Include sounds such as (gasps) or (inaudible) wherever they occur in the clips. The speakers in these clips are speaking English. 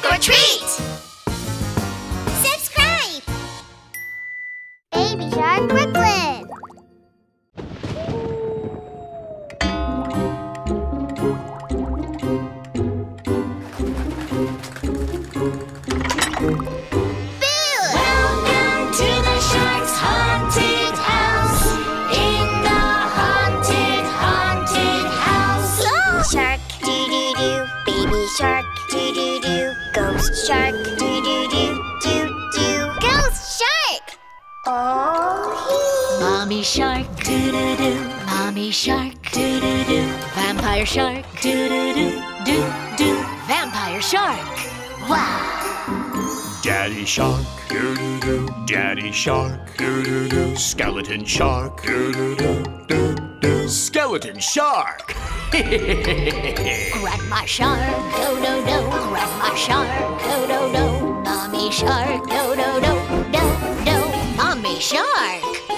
trick or treat! Subscribe! Baby Shark Brooklyn! Shark, do do do. Vampire shark, do do do. doo doo. Vampire shark, wow. Daddy shark, do do do. Daddy shark, do do do. Skeleton shark, do do do doo doo. Skeleton shark. (laughs) Grandma shark, do do do. Grandma shark, do do do. Mommy shark, no no do do do. Mommy shark.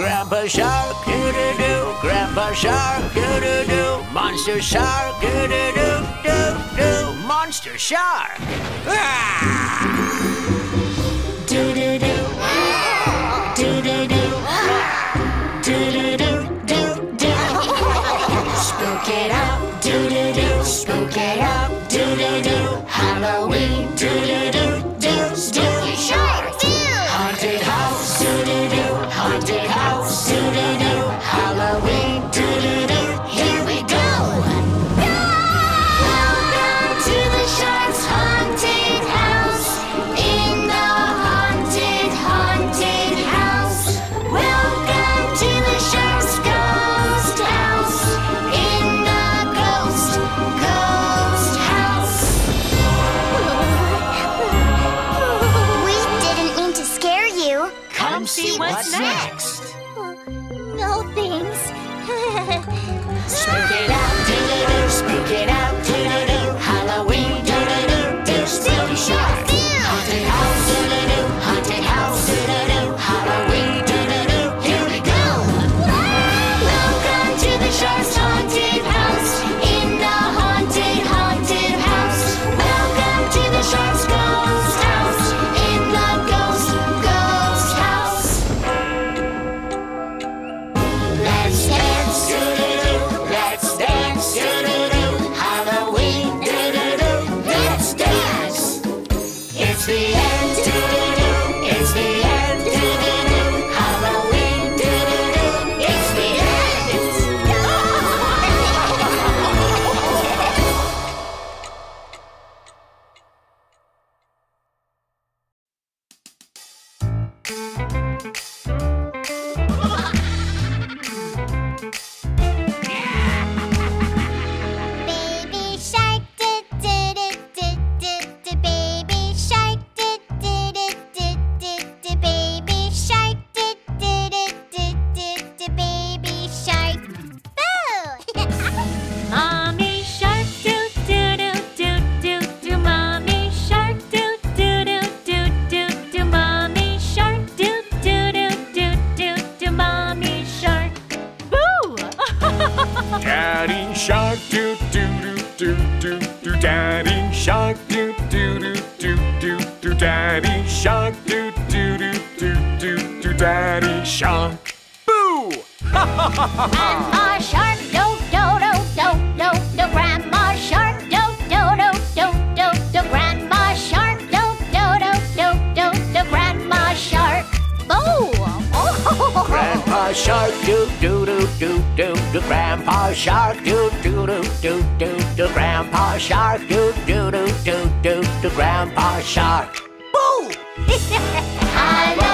Grandpa Shark, doo-doo-doo. Grandpa Shark, doo-doo-doo. Monster Shark, doo-doo-doo, doo-doo. Monster Shark. Ah! Doo-doo-doo. Doo-doo-doo. Doo-doo-doo. Grandpa Shark, do do do do do do. Grandpa Shark, do do do do do. Grandpa Shark. Boo! (laughs)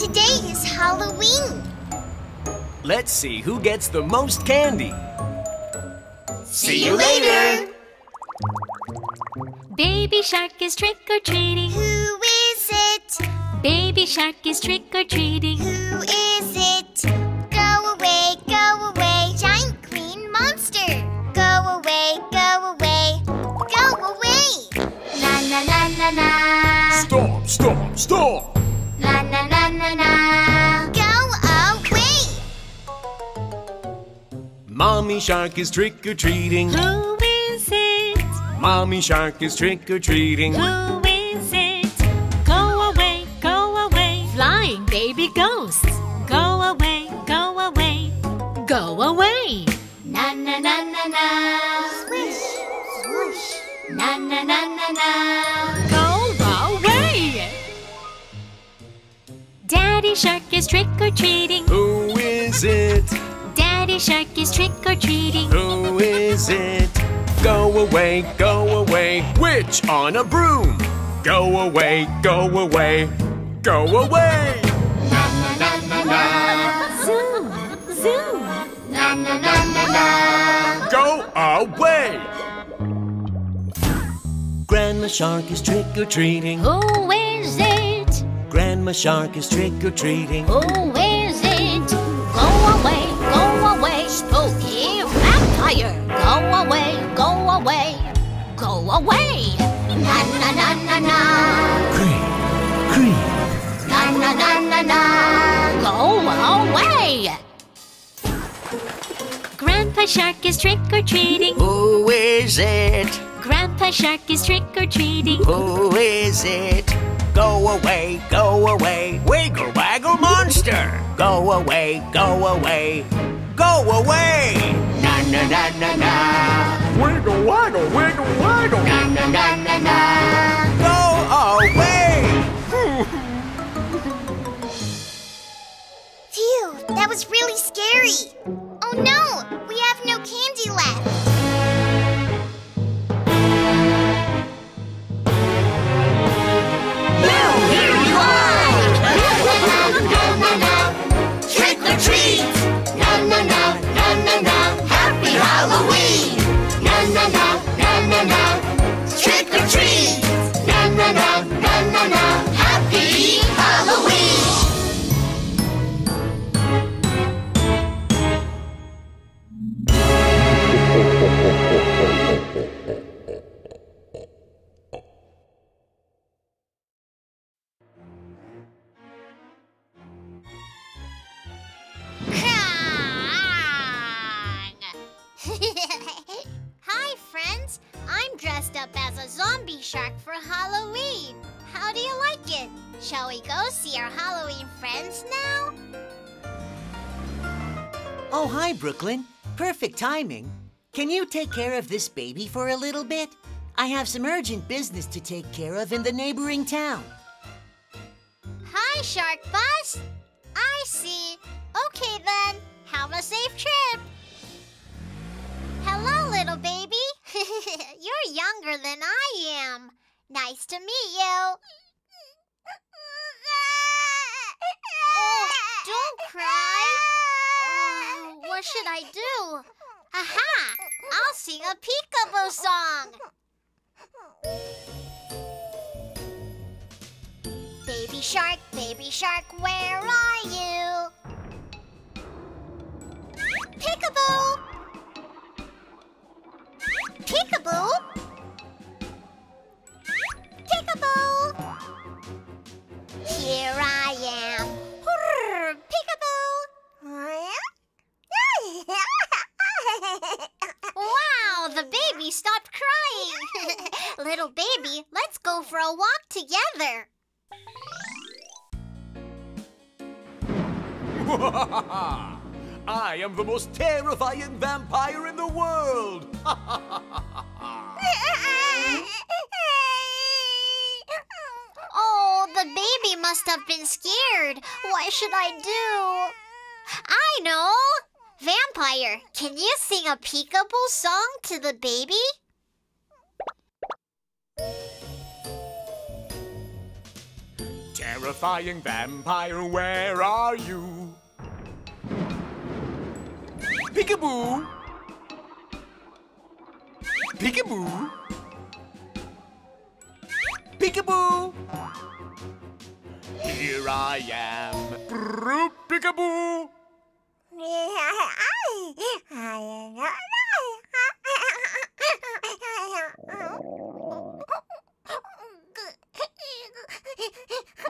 Today is Halloween. Let's see who gets the most candy. See you later. Baby shark is trick or treating. Who is it? Baby shark is trick or treating. Who is it? Go away, go away, giant queen monster. Go away, go away, go away. Na na na na na. Stop, stop, stop! Mommy shark is trick or treating. Who is it? Mommy shark is trick or treating. Who is it? Go away, go away. Flying baby ghosts. Go away, go away. Go away. Na na na na na. Swish, swoosh. Na na na na na. Go away. Daddy shark is trick or treating. Who is it? Daddy shark is trick or treating. Who is it? Go away, go away. Witch on a broom. Go away, go away, go away. Na na na na na. Zoom, zoom. Na na na na na. Go away. Grandma Shark is trick or treating. Who is it? Grandma Shark is trick or treating. Who is Go away, go away, go away. Na na na na na. Creep, creep. Na na na na na. Go away. Grandpa Grandpa Shark is trick or treating. Who is it? Grandpa Shark is trick or treating. Who is it? Go away, go away, wiggle waggle monster! Go away, go away, go away! Na na na na na, Wiggle, waggle, wiggle, waggle. na na na na na, go away! Phew, that was really scary. Oh no, we have no candy left. Zombie shark for Halloween. How do you like it? Shall we go see our Halloween friends now? Oh, hi, Brooklyn. Perfect timing. Can you take care of this baby for a little bit? I have some urgent business to take care of in the neighboring town. Hi, Shark Bus. I see. Okay then. Have a safe trip. Hello. (laughs) You're younger than I am. Nice to meet you. Oh, don't cry. Oh, what should I do? Aha! I'll sing a peekaboo song. Baby shark, baby shark, where are you? Peekaboo! Peekaboo! Peekaboo! Here I am. Peekaboo! (laughs) Wow, the baby stopped crying. (laughs) Little baby, let's go for a walk together. (laughs) I am the most terrifying vampire in the world. A peekaboo song to the baby? Terrifying vampire, where are you? Peekaboo! Peekaboo! Peekaboo! Here I am. Peekaboo!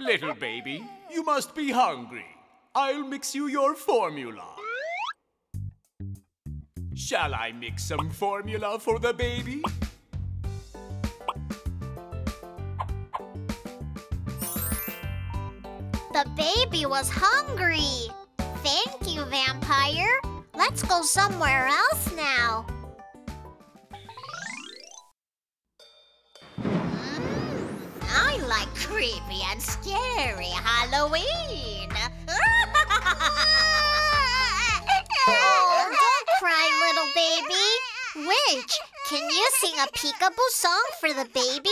Little baby, you must be hungry. I'll mix you your formula. Shall I mix some formula for the baby? The baby was hungry. Thank you, vampire. Let's go somewhere else now. Mm, I like creepy and scary Halloween. (laughs) oh, don't cry, little baby. Witch, can you sing a peekaboo song for the baby?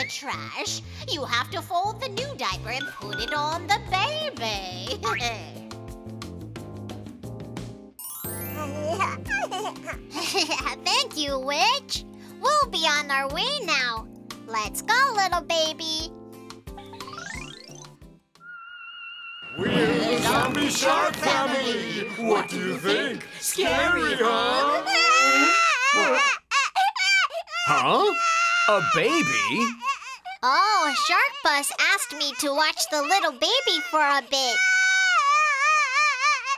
The trash, you have to fold the new diaper and put it on the baby. (laughs) Thank you, witch. We'll be on our way now. Let's go, little baby. We're the Zombie Shark Family. What do you think? Scary, huh? Huh? A baby? Oh, Shark Bus asked me to watch the little baby for a bit.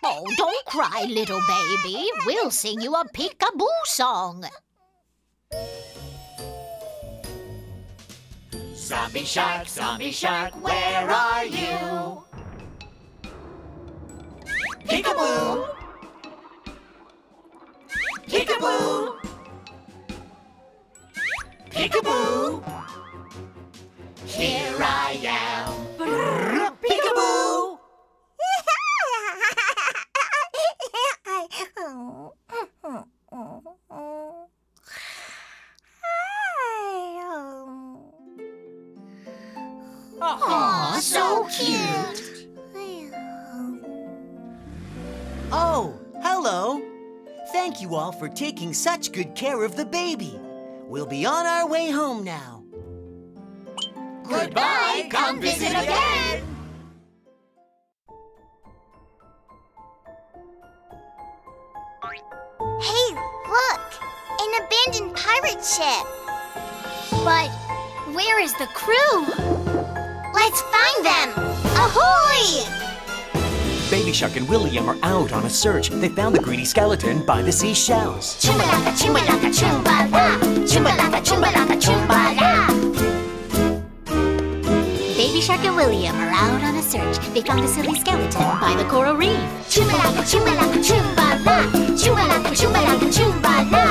Oh, don't cry, little baby. We'll sing you a peekaboo song. Zombie shark, zombie shark, where are you? Peekaboo! Peekaboo! Peekaboo! Here I am. Peekaboo! Aw, so cute. Oh, hello. Thank you all for taking such good care of the baby. We'll be on our way home now. Goodbye, come visit again. Hey, look! An abandoned pirate ship. But where is the crew? Let's find them! Ahoy! Baby Shark and William are out on a search. They found the greedy skeleton by the seashells. Chumbalaka, chumbalaka, chumbala! Chumbalaka, chumbalaka, chumbala! Baby Shark and William are out on a search. They found a silly skeleton by the coral reef. Chumbalaka, chumbalaka, chumbala! Chumbalaka, chumbalaka, chumbala!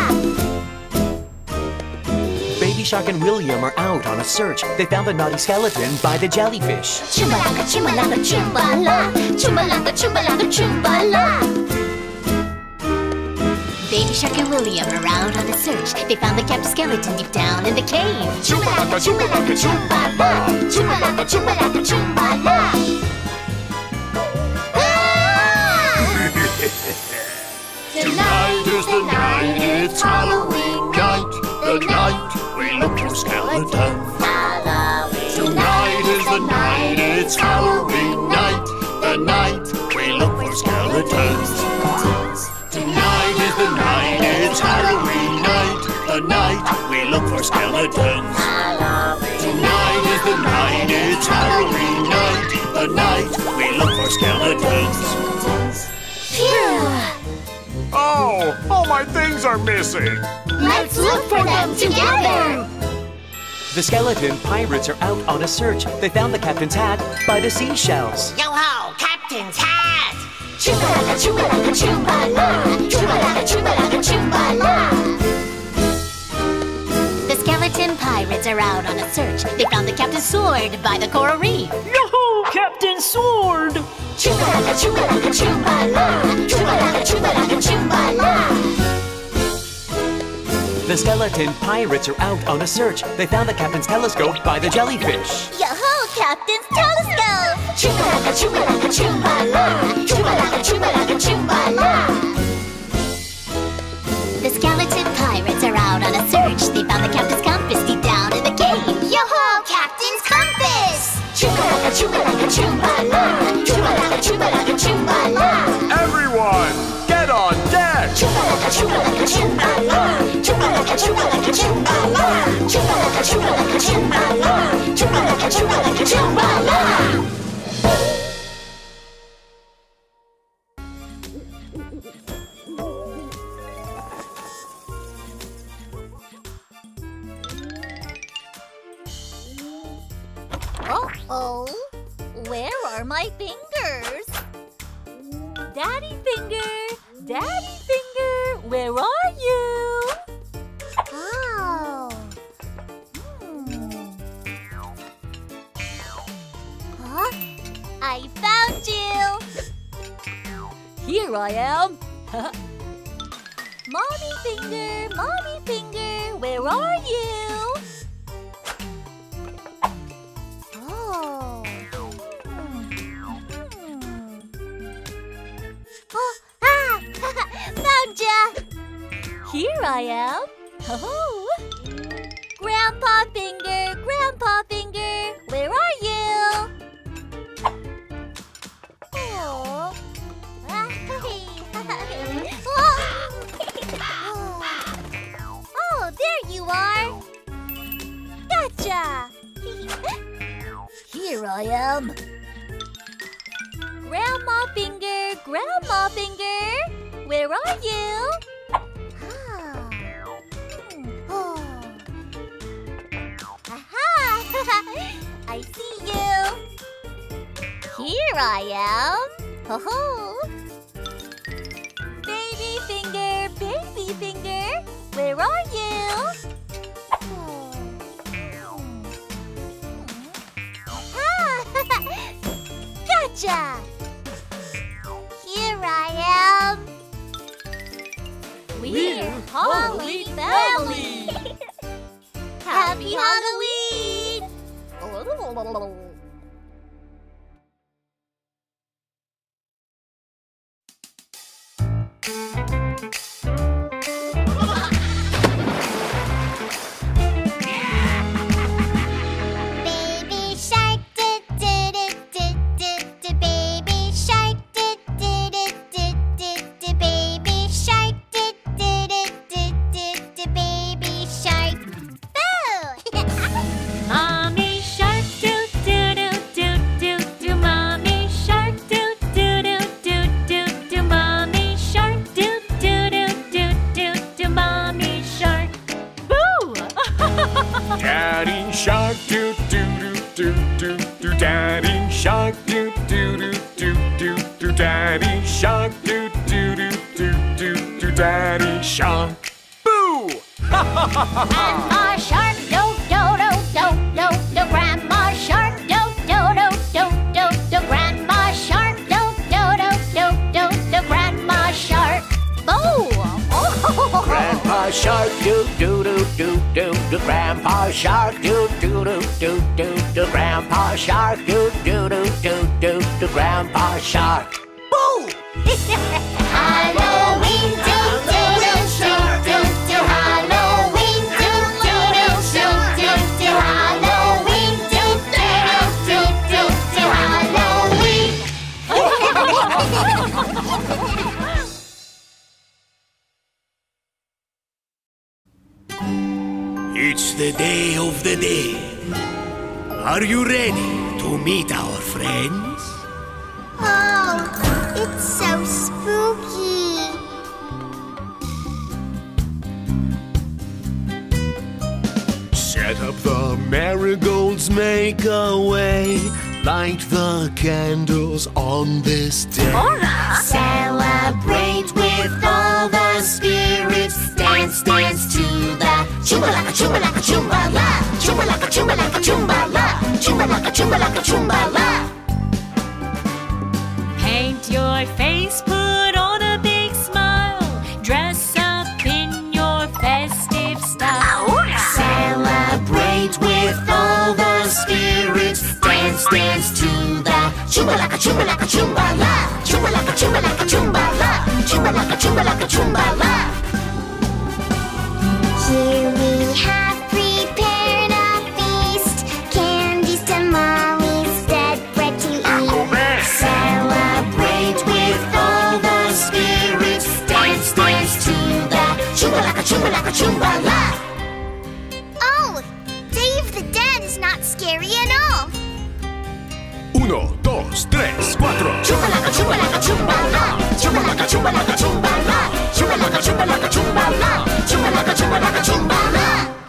Baby Shark and William are out on a search. They found the naughty skeleton by the jellyfish. Chumbalaka, chumbalaka, chumbala! Chumbalaka, chumbalaka, chumbala! Baby Shark and William are out on a search. They found the kept skeleton deep down in the cave. Chumbalaka, chumbalaka, chumbala! Chumbalaka, chumbalaka, chumbala! (laughs) Tonight is the night, it's Halloween night. The night we look for skeletons. Tonight is the night, it's Halloween night. The night we look for skeletons. Tonight is the night, it's Halloween night. The night we look for skeletons. Tonight is the night, it's Halloween night. The night we look for skeletons. Phew! Oh, all my things are missing. Let's look for them together! The skeleton pirates are out on a search. They found the captain's hat by the seashells. Yo ho, Captain's hat! Chumbalaka, chumbalaka, chumbala! Chumbalaka, chumbalaka, chumbala! The skeleton pirates are out on a search. They found the captain's sword by the coral reef. Yo-ho, Captain Sword! Chumbalaka, chumbalaka, chumbala! Chumbalaka, chumbalaka, chumbala! The skeleton pirates are out on a search. They found the captain's telescope by the jellyfish. Yo-ho, Captain's telescope! Chumbalaka, chumbalaka, chumbala! Chumbalaka, chumbalaka, chumbala! The skeleton pirates are out on a search. They found the captain's compass deep down in the cave. Yo-ho, Captain's compass! Chumbalaka, chumbalaka, chumbala! Chumbalaka, chumbalaka, chumbala! Everyone, get on deck. Chumbalaka, chumbalaka, chumbala! Chumbalaka, chumbalaka, chumbala! Chumbalaka, chumbalaka, chumbala! Chumbalaka, chumbalaka, chumbala! Uh-oh. Where are my fingers? Daddy Finger! Daddy Finger! Where are you? Oh. Hmm. Huh? I found you! Here I am! (laughs) Mommy finger, mommy finger, where are you? I am. Oh. Grandpa Finger, Daddy shark do do do do do do. Daddy shark do do do do do do. Daddy shark do do do do do do. Daddy shark. Boo! Grandma shark, Shark do do do do do do. Grandpa Shark do do do do do do. Grandpa Shark do do do do do do. Grandpa Shark. Boo! Halloween, the day of the day. Are you ready to meet our friends? Oh, it's so spooky. Set up the marigolds, make a way. Light the candles on this day. Celebrate with all the spirits. Dance, dance to the chumbalaka, chumbalaka, chumbala. Chumbalaka, chumbalaka, chumbala. Chumbalaka, chumbalaka, chumbala. Paint your face, Dance, dance to the chumbalaka, chumbalaka, chumbala. Chumbalaka, chumbalaka, chumbala. Chumbalaka, chumbalaka, chumbala. Here we have prepared a feast. Candies, tamales, dead bread to eat. Celebrate with all the spirits. Dance, dance to the chumbalaka, chumbalaka, chumbala. Oh, Day of the Dead is not scary at all. Uno, dos, tres, cuatro. Chumbalaka, chumbalaka, chumbala. Chumbalaka, chumbalaka, chumbala. Chumbalaka, chumbalaka, chumbala. Chumbalaka, chumbalaka, chumbala.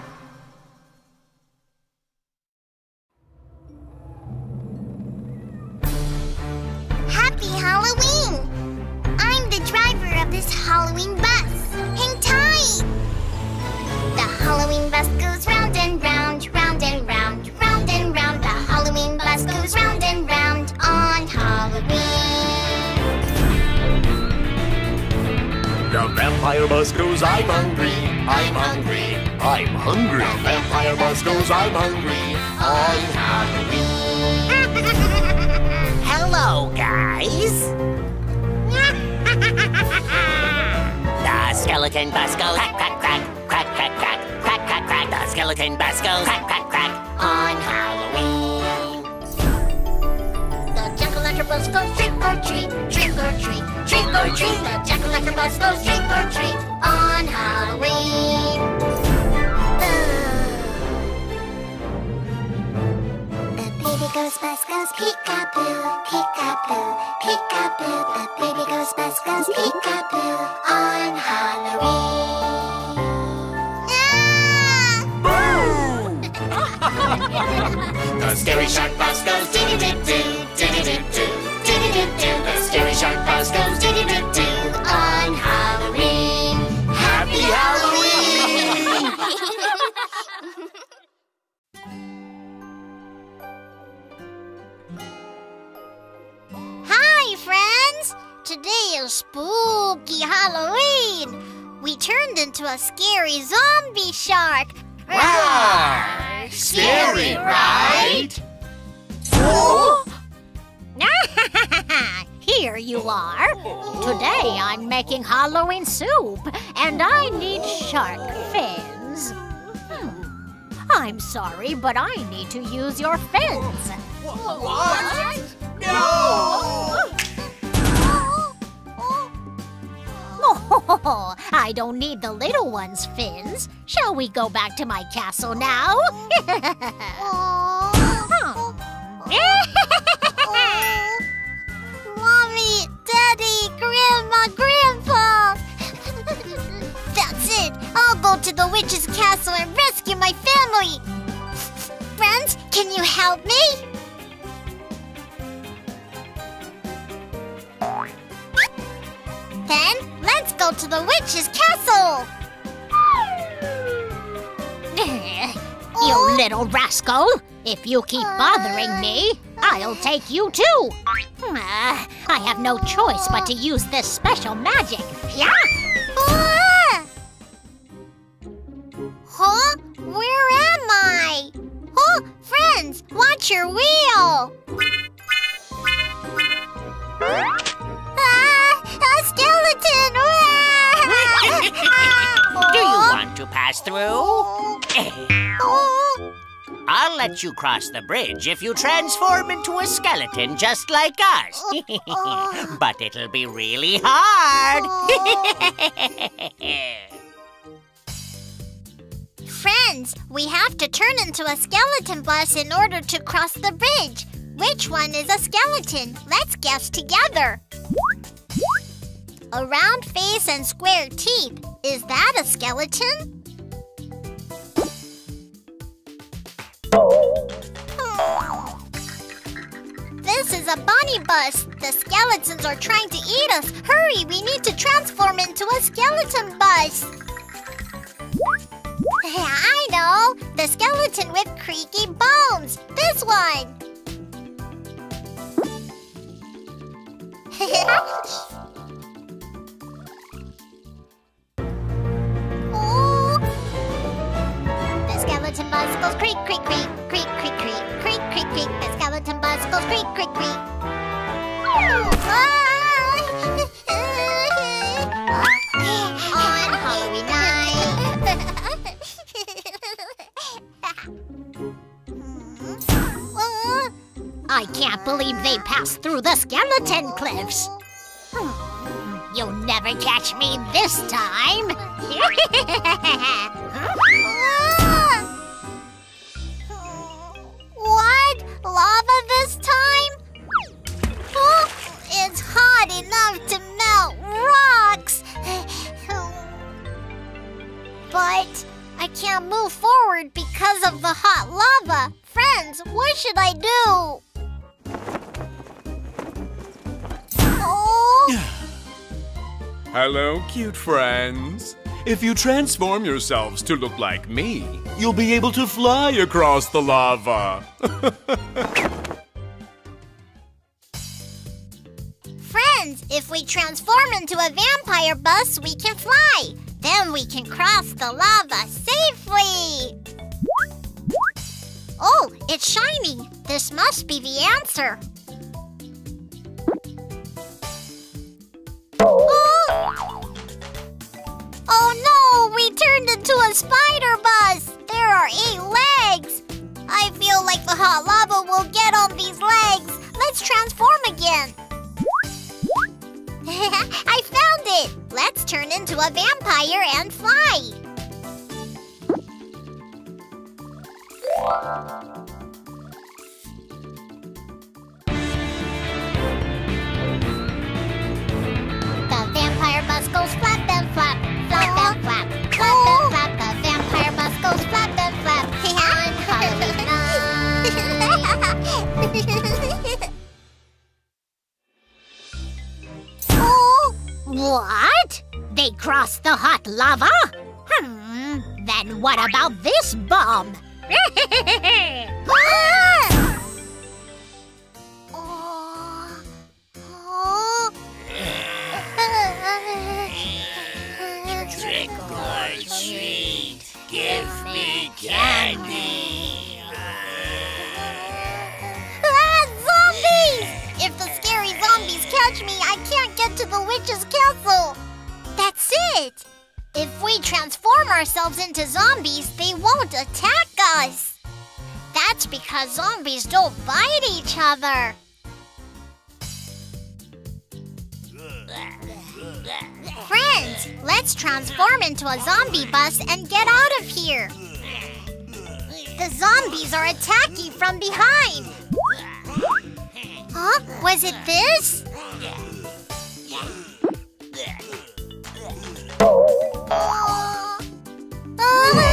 Today is spooky Halloween. We turned into a scary zombie shark. Roar! Scary, right? (laughs) Here you are. Today I'm making Halloween soup, and I need shark fins. Hmm. I'm sorry, but I need to use your fins. What? No! Oh, (laughs) I don't need the little one's fins. Shall we go back to my castle now? (laughs) Mommy, Daddy, Grandma, Grandpa! (laughs) That's it! I'll go to the witch's castle and rescue my family! Friends, can you help me? Then, let's go to the witch's castle! (laughs) you little rascal! If you keep bothering me, I'll take you too. Ah, (sighs) I have no choice but to use this special magic. Yeah. Ah! Huh? Where am I? Oh, friends, watch your wheel! Skeleton! (laughs) (laughs) Do you oh. want to pass through? Oh, (laughs) I'll let you cross the bridge if you transform into a skeleton just like us. but it'll be really hard. Friends, we have to turn into a skeleton bus in order to cross the bridge. Which one is a skeleton? Let's guess together. A round face and square teeth. Is that a skeleton? Hmm. This is a bunny bus. The skeletons are trying to eat us. Hurry, we need to transform into a skeleton bus. (laughs) I know! The skeleton with creaky bones! This one! (laughs) goes creak, creak, creak, creak, creak, creak, creak, creak, creak. The skeleton goes creak, creak, creak. On Halloween night. I can't believe they passed through the skeleton cliffs. You'll never catch me this time. (laughs) Lava this time? Oh, it's hot enough to melt rocks. But I can't move forward because of the hot lava. Friends, what should I do? Oh, Hello, cute friends. If you transform yourselves to look like me, you'll be able to fly across the lava. friends, if we transform into a vampire bus, we can fly. Then we can cross the lava safely. Oh, it's shiny. This must be the answer. Oh! Oh no, we turned into a spider are eight legs! I feel like the hot lava will get on these legs. Let's transform again. (laughs) I found it! Let's turn into a vampire and fly. What? They crossed the hot lava? Hmm. Then what about this bomb? (laughs) ah! Oh, oh. Trick or treat, give me candy. Me, I can't get to the witch's castle. That's it. If we transform ourselves into zombies, they won't attack us. That's because zombies don't bite each other. Friends, let's transform into a zombie bus and get out of here. The zombies are attacking from behind. Huh? Was it this? Oh. oh.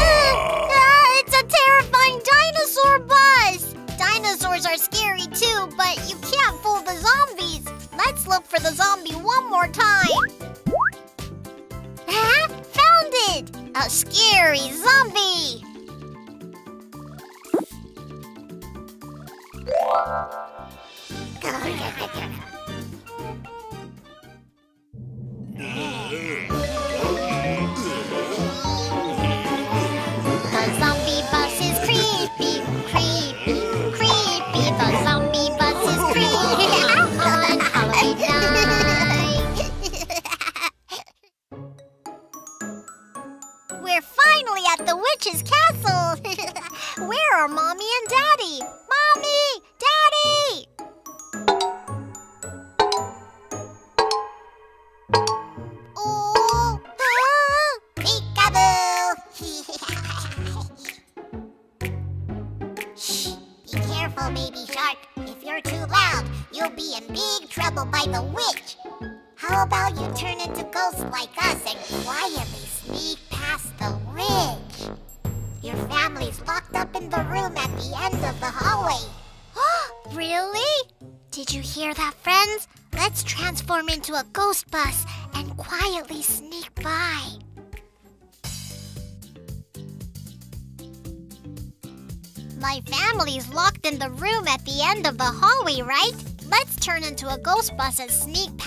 Into a ghost bus and quietly sneak by. My family's locked in the room at the end of the hallway, right? Let's turn into a ghost bus and sneak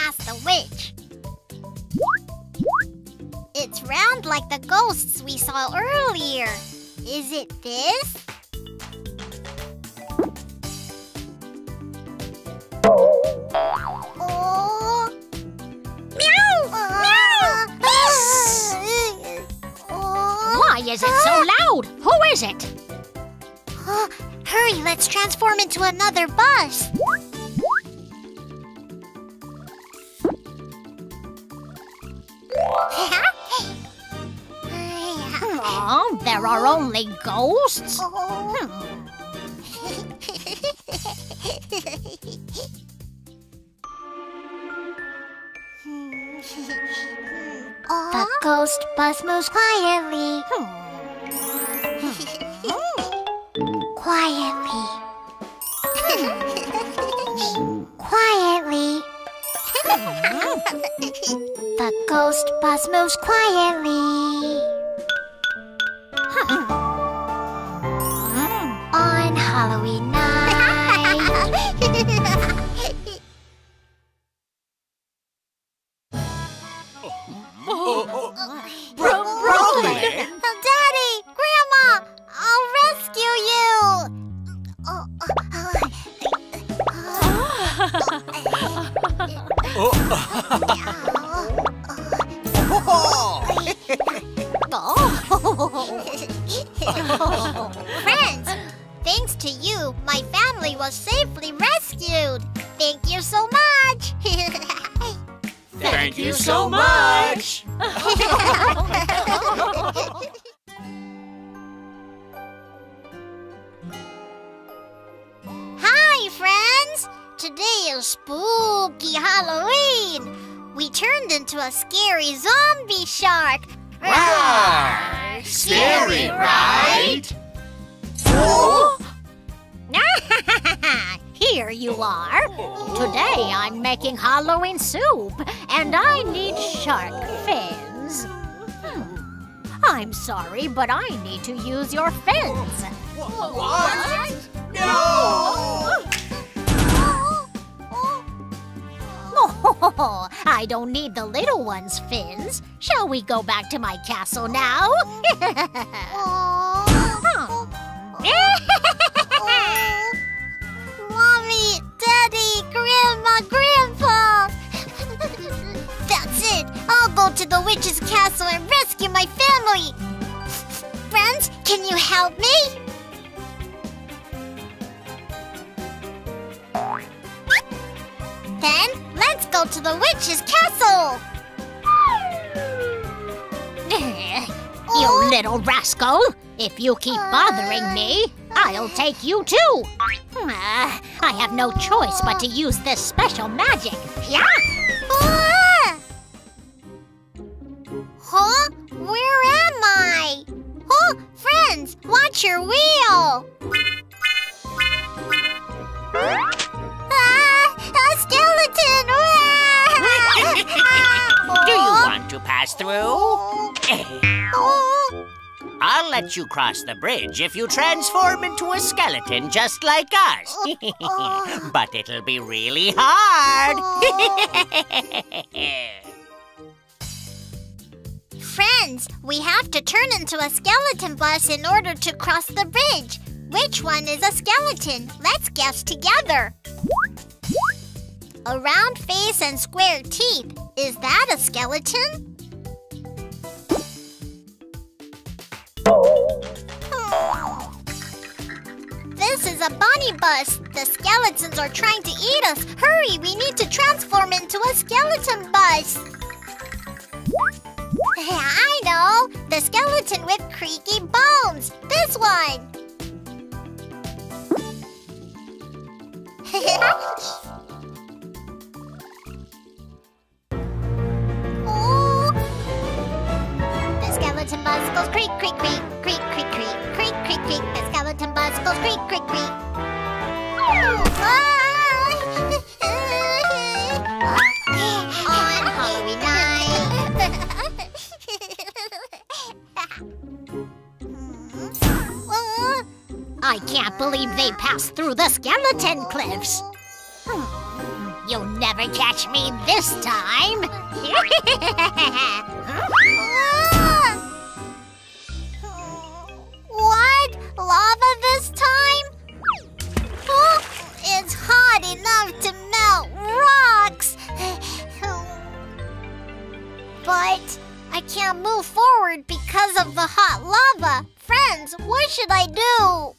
Who is it? Oh, hurry, let's transform into another bus. Oh, there are only ghosts? Oh. The ghost bus moves quietly. Hmm. Quietly. (laughs) quietly. (laughs) the ghost bus moves quietly. (laughs) On Halloween soup, and I need shark fins. Hmm. I'm sorry, but I need to use your fins. What? No! Oh, (laughs) I don't need the little one's fins. Shall we go back to my castle now? (laughs) (laughs) Mommy, Daddy, Grandma, Grandpa! Go to the witch's castle and rescue my family! Friends, can you help me? Then, let's go to the witch's castle! (laughs) you oh. little rascal! If you keep uh, bothering me, I'll take you too. (sighs) I have no choice but to use this special magic. Yeah. Where am I? Huh? Friends, watch your wheel! Ah! A skeleton! Ah! (laughs) Do you want to pass through? (laughs) Oh, I'll let you cross the bridge if you transform into a skeleton just like us. (laughs) but it'll be really hard. Friends, we have to turn into a skeleton bus in order to cross the bridge. Which one is a skeleton? Let's guess together. A round face and square teeth. Is that a skeleton? Hmm. This is a bunny bus. The skeletons are trying to eat us. Hurry, we need to transform into a skeleton bus. I know! The skeleton with creaky bones! This one! (laughs) oh. The skeleton bus creak, creak, creak, creak, creak, creak, creak, creak, creak. The skeleton bus creak, creak, creak. On I can't believe they passed through the skeleton cliffs. You'll never catch me this time. (laughs) What? Lava this time? Oh, it's hot enough to melt rocks. But I can't move forward because of the hot lava. Friends, what should I do?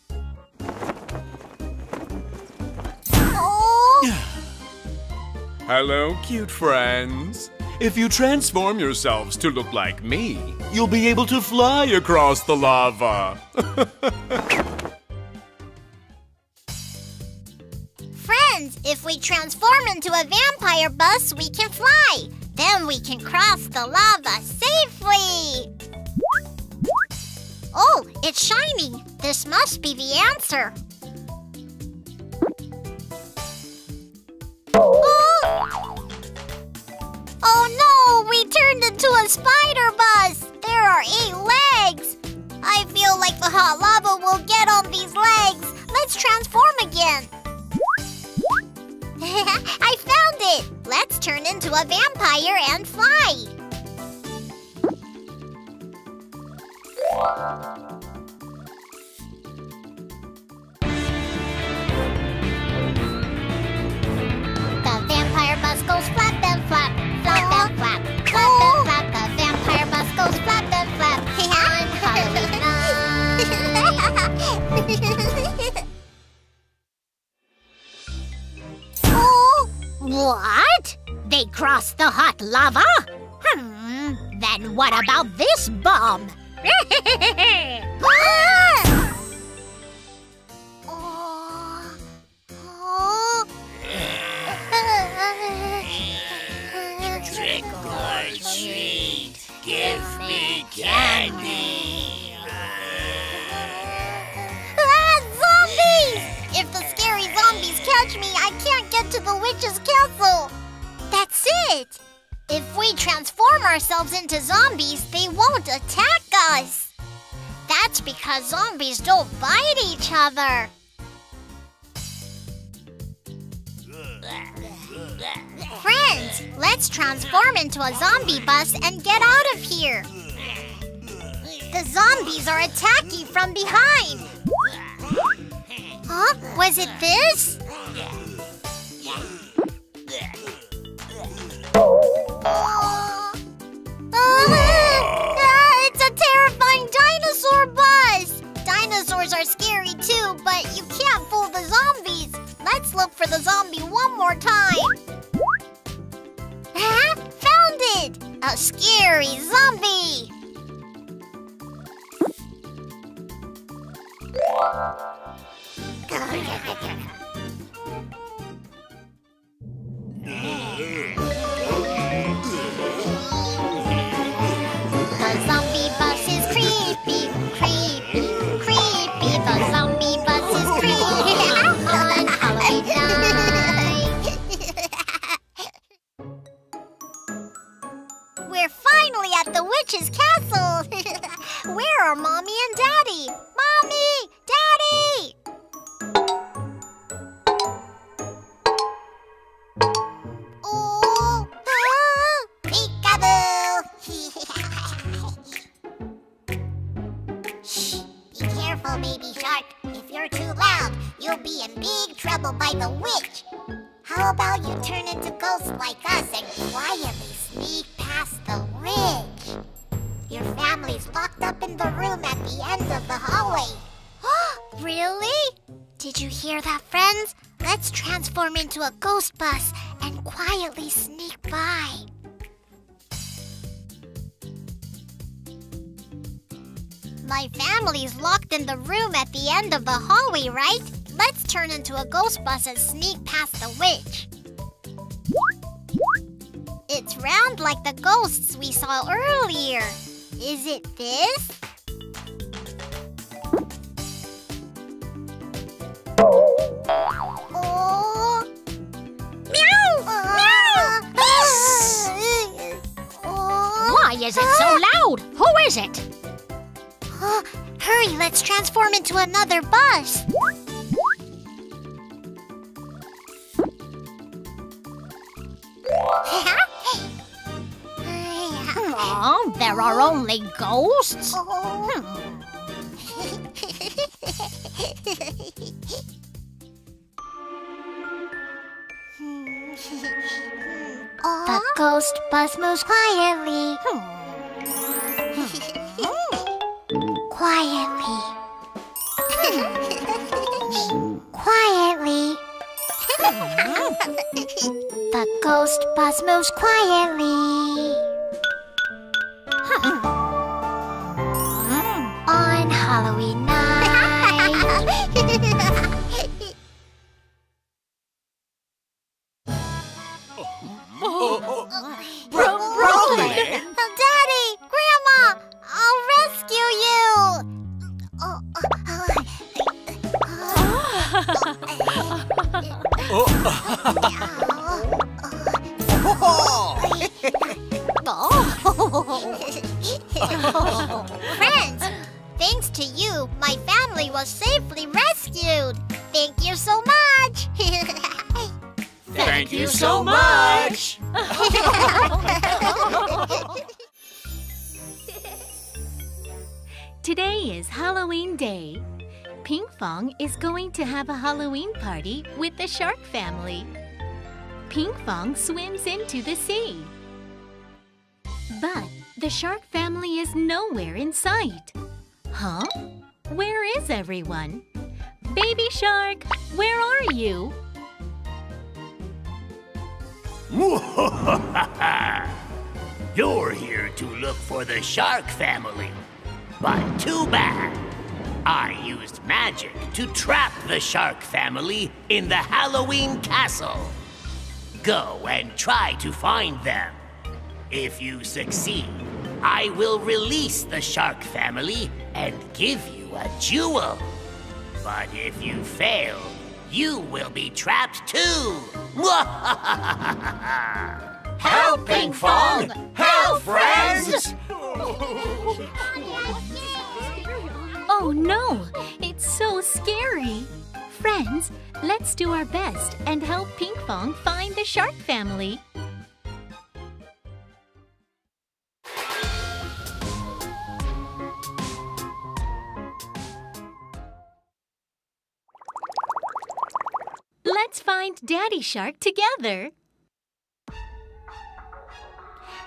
Hello, cute friends. If you transform yourselves to look like me, you'll be able to fly across the lava. (laughs) friends, if we transform into a vampire bus, we can fly. Then we can cross the lava safely. Oh, it's shining. This must be the answer. Oh! Oh no, we turned into a spider bus. There are eight legs. I feel like the hot lava will get on these legs. Let's transform again. (laughs) I found it! Let's turn into a vampire and fly! Crossed the hot lava? Hmm, then what about this bomb? Oh. Oh. Trick or treat, give me candy. Ah, zombies! If the scary zombies catch me, I can't get to the witch's castle. That's it. If we transform ourselves into zombies, they won't attack us. That's because zombies don't bite each other. Friends, let's transform into a zombie bus and get out of here. The zombies are attacking from behind. Huh? Was it this? Uh-huh. are scary too, but you can't fool the zombies. Let's look for the zombie one more time. Huh? Found it! A scary zombie! (laughs) Uh-huh. Bus and sneak quietly. quietly. the ghost bus moves quietly. On Halloween night. Party with the shark family. Ping Fong swims into the sea. But the shark family is nowhere in sight. Huh? Where is everyone? Baby shark, where are you? (laughs) You're here to look for the shark family. But too bad. I used magic to trap the shark family in the Halloween castle. Go and try to find them. If you succeed, I will release the shark family and give you a jewel. But if you fail, you will be trapped too. (laughs) Help, Ping Help, friends! (laughs) No, it's so scary. Friends, let's do our best and help Pink Fong find the shark family. Let's find Daddy Shark together.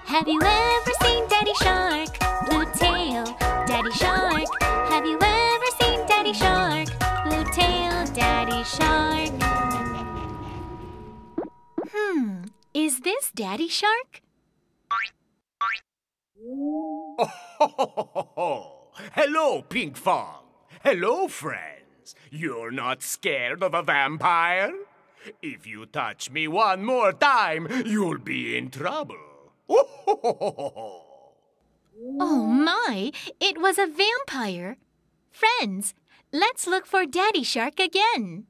Have you ever seen Daddy Shark? Blue tail, Daddy Shark. Hmm, is this Daddy Shark? Oh, (laughs) hello, Pinkfong. Hello, friends. You're not scared of a vampire? If you touch me one more time, you'll be in trouble. (laughs) Oh my, it was a vampire. Friends, let's look for Daddy Shark again.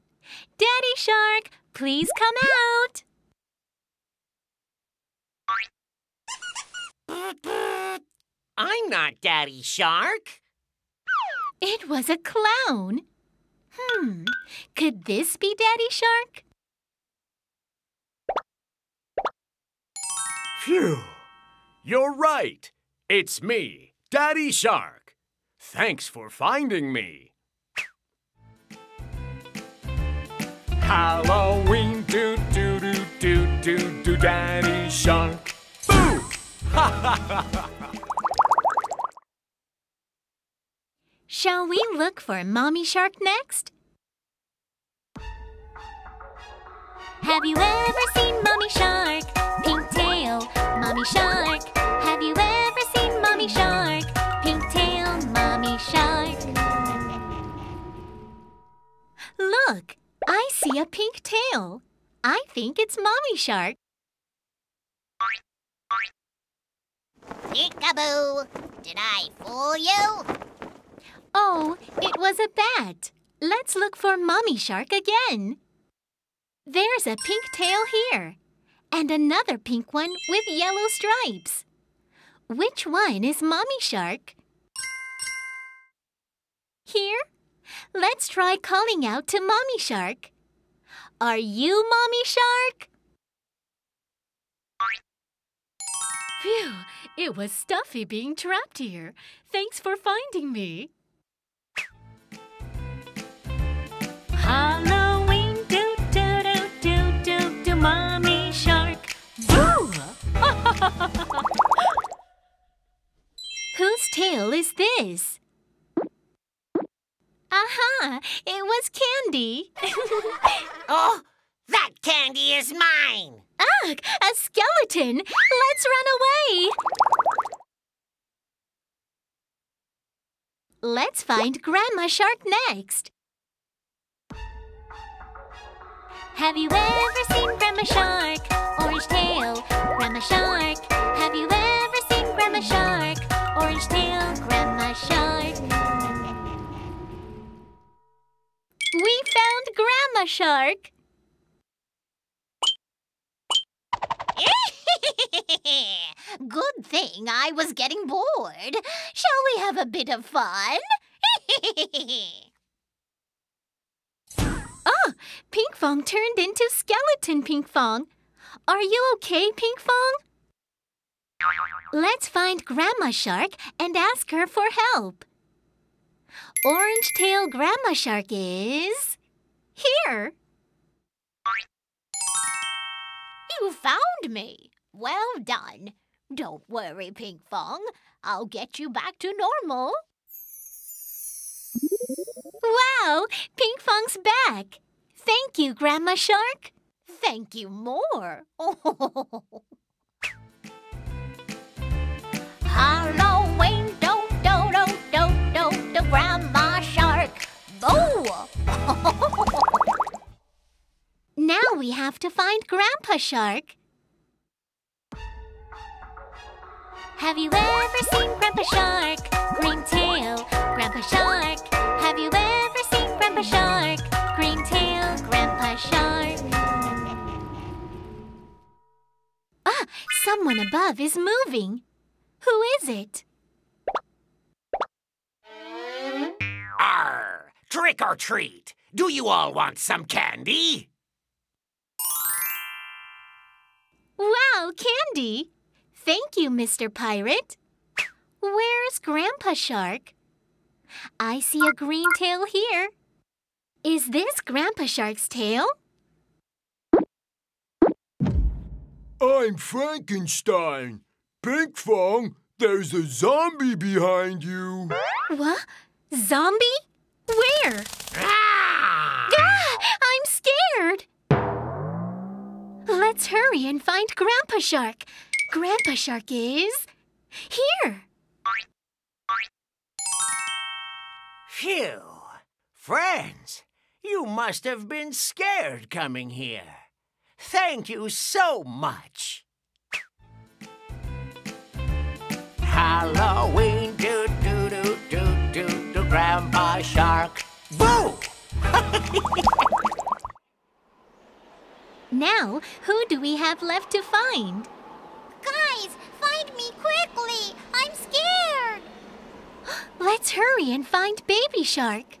Daddy Shark, please come out. I'm not Daddy Shark. It was a clown. Hmm, could this be Daddy Shark? Phew. You're right. It's me, Daddy Shark. Thanks for finding me. Halloween, do do do do do do, Daddy Shark. Shall we look for Mommy Shark next? Have you ever seen Mommy Shark? Pink tail, Mommy Shark. Have you ever seen Mommy Shark? Pink tail, Mommy Shark. Look, I see a pink tail. I think it's Mommy Shark. Peekaboo! Did I fool you? Oh, it was a bat. Let's look for Mommy Shark again. There's a pink tail here, and another pink one with yellow stripes. Which one is Mommy Shark? Here? Let's try calling out to Mommy Shark. Are you Mommy Shark? Phew, it was stuffy being trapped here. Thanks for finding me. Halloween, do do do do do do, mommy shark, boo! (laughs) Whose tail is this? Aha! It was Candy. (laughs) (laughs) Oh, that candy is mine. Ugh! A skeleton! Let's run away! Let's find Grandma Shark next. Have you ever seen Grandma Shark? Orange tail, Grandma Shark. Have you ever seen Grandma Shark? Orange tail, Grandma Shark. We found Grandma Shark. (laughs) Good thing I was getting bored. Shall we have a bit of fun? (laughs) Ah, Pinkfong turned into skeleton Pinkfong. Are you okay, Pinkfong? Let's find Grandma Shark and ask her for help. Orange tail Grandma Shark is here. You found me. Well done. Don't worry, Pinkfong. I'll get you back to normal. Wow, Pinkfong's back. Thank you, Grandma Shark. Thank you more. Oh. (laughs) Halloween, do do do do do do, Grandma Shark. Boo! (laughs) now we have to find Grandpa Shark. Have you ever seen Grandpa Shark? Green tail, Grandpa Shark. Have you ever seen Grandpa Shark? Green tail, Grandpa Shark. Ah, someone above is moving. Who is it? Arr! Trick or treat! Do you all want some candy? Wow, candy! Thank you, Mr. Pirate. Where's Grandpa Shark? I see a green tail here. Is this Grandpa Shark's tail? I'm Frankenstein. Pinkfong, there's a zombie behind you. What? Zombie? Where? Ah! Ah! I'm scared! Let's hurry and find Grandpa Shark. Grandpa Shark is here. Phew! Friends, you must have been scared coming here. Thank you so much. Halloween, do do do do do do, Grandpa Shark. Boo! (laughs) Now, who do we have left to find? Guys, find me quickly! I'm scared! (gasps) Let's hurry and find Baby Shark.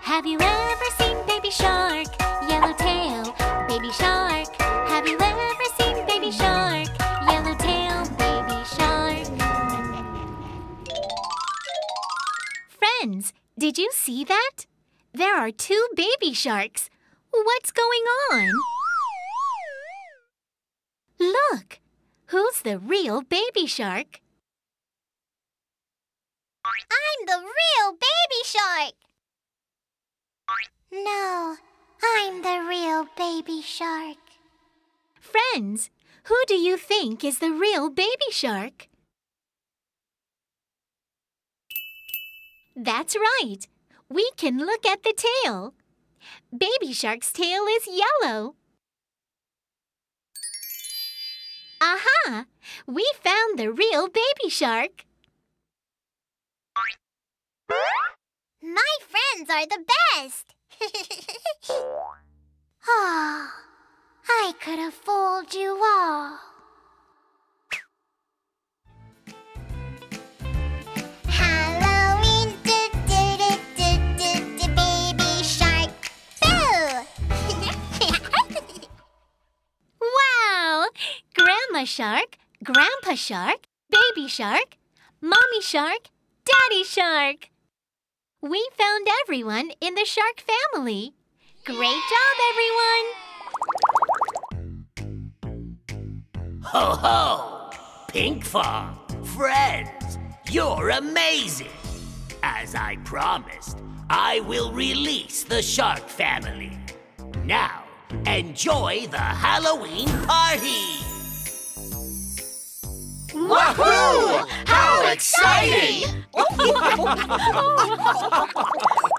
Have you ever seen Baby Shark? Yellow tail, Baby Shark. Have you ever seen Baby Shark? Yellow tail, Baby Shark. Friends, did you see that? There are two baby sharks. What's going on? Look, who's the real baby shark? I'm the real baby shark! No, I'm the real baby shark. Friends, who do you think is the real baby shark? That's right. We can look at the tail. Baby shark's tail is yellow. Aha! We found the real baby shark. My friends are the best! oh, (laughs) I could have fooled you all. Grandma shark, Grandpa shark, Baby shark, Mommy shark, Daddy shark. We found everyone in the shark family. Great job, everyone! Ho ho! Pink Fong, friends, you're amazing! As I promised, I will release the shark family. Now, enjoy the Halloween party! Wahoo! How exciting! (laughs)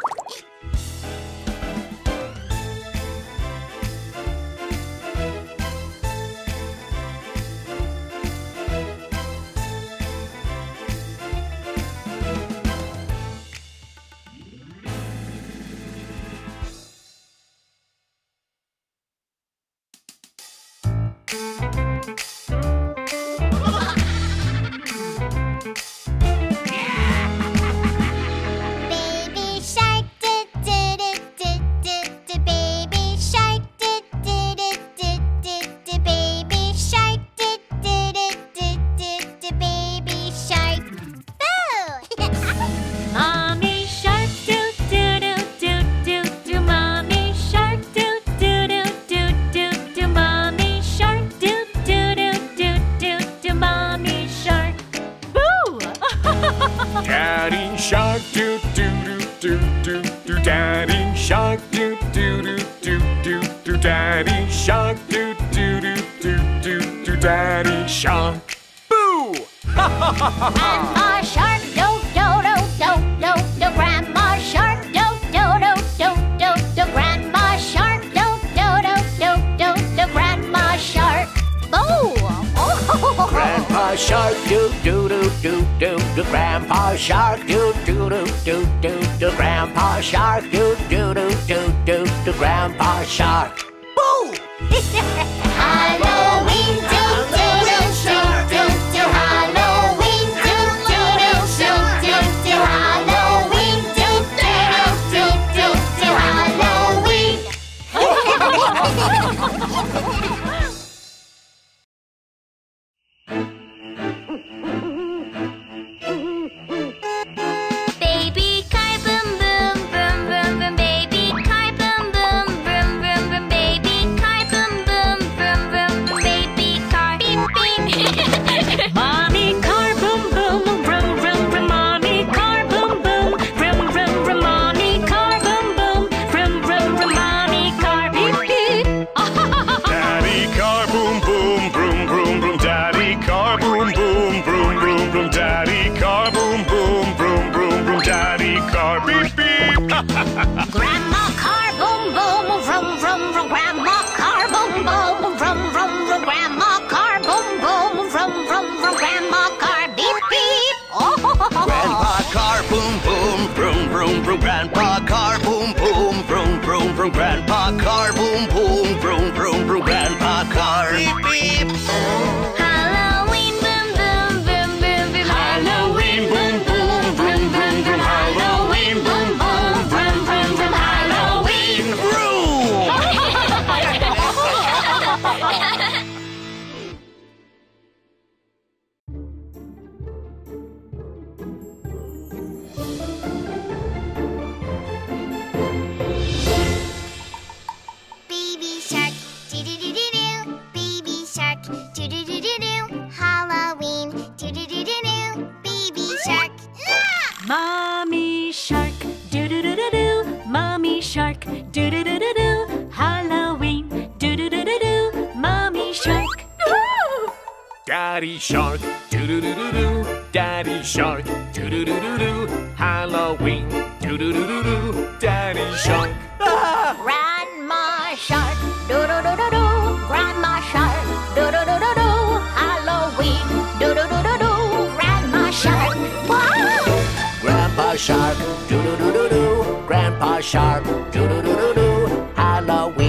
Daddy Shark, doo doo doo doo doo. Daddy Shark, doo doo doo doo doo. Halloween, doo doo doo doo doo. Daddy Shark. (laughs) Grandma Shark, doo doo doo doo doo. Grandma Shark, doo doo doo doo doo. Halloween, doo doo doo doo doo. Grandma Shark. Wow! Grandpa Shark, doo doo doo doo doo. Grandpa Shark, doo doo doo doo doo. Halloween.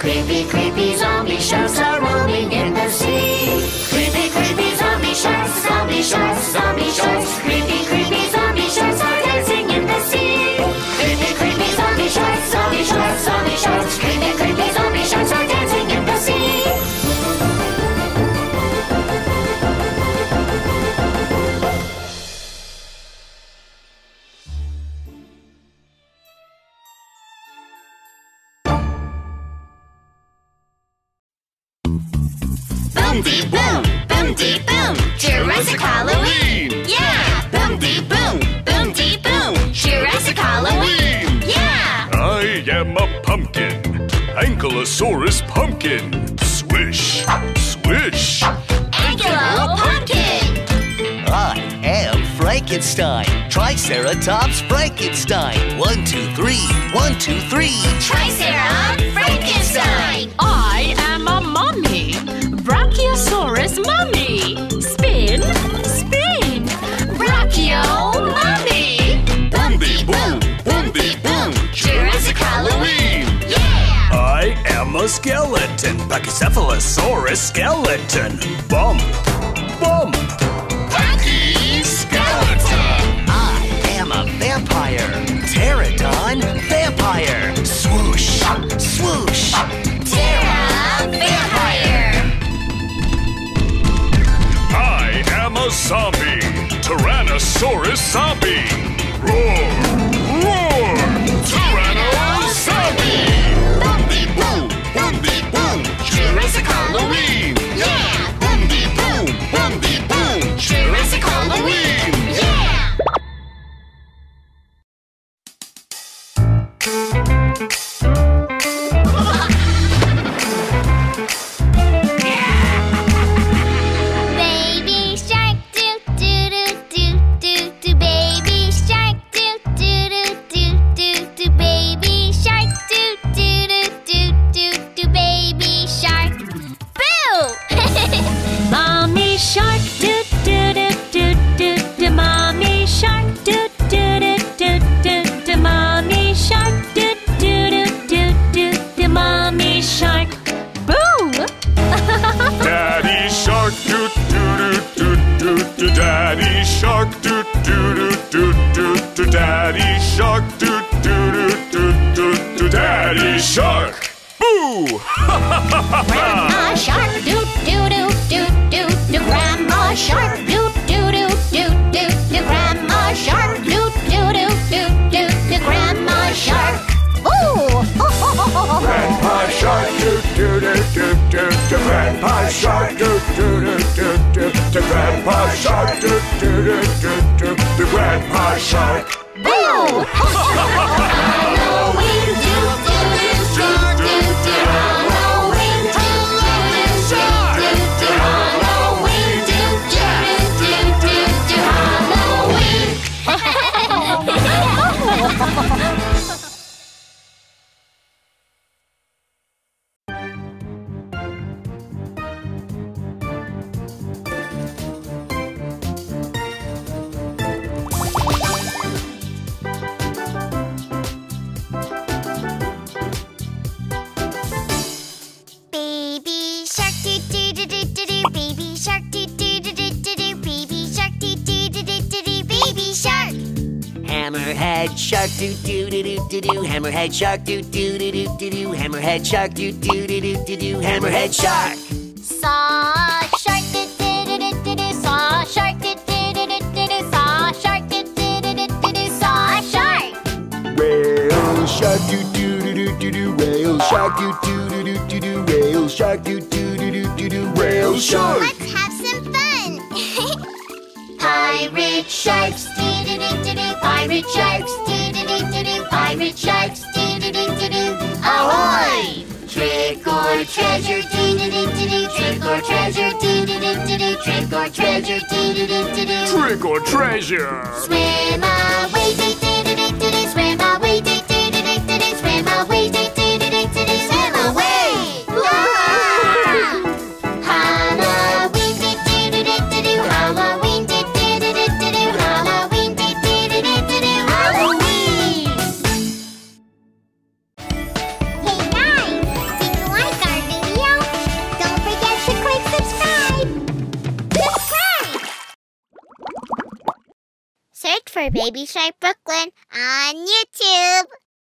Creepy, creepy zombie sharks are roaming in the sea. Creepy, creepy zombie sharks, zombie sharks, zombie pumpkin. Swish, swish. Ankylo Pumpkin. Ah, I am Frankenstein. Triceratops Frankenstein. One, two, three. One, two, three. Triceratops Frankenstein. skeleton, Pachycephalosaurus skeleton. Bump, bump. Pachy skeleton. I am a vampire. Pterodon vampire. Swoosh, swoosh. Terra vampire. I am a zombie. Tyrannosaurus zombie. Roar. Grandma shark do do do do do do Grandma shark do do do do do do Grandma shark do do do do do do Grandma shark. Ooh! Grandpa shark doo doo doo doo doo doo Grandpa shark doo doo doo doo doo doo Grandpa shark doo doo doo doo doo doo Grandpa shark Boo! Hammerhead shark doo doo doo doo doo doo. Hammerhead shark doo doo doo doo doo doo. Hammerhead shark. Saw shark do do do do do do saw shark do do do do do do saw shark do do do do do do saw shark Whale shark doo doo doo doo doo doo. Whale shark doo doo doo doo doo doo. Whale shark doo doo doo doo doo doo. Whale shark. Let's have some fun Pirate sharks do do do do do pirate sharks treasure. Do do do do do Trick or treasure. Swim away,